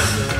Yes.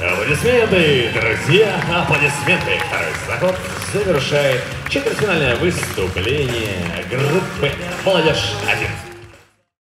Аплодисменты, друзья, аплодисменты. Второй заход завершает четвертьфинальное выступление группы «Молодежь 1».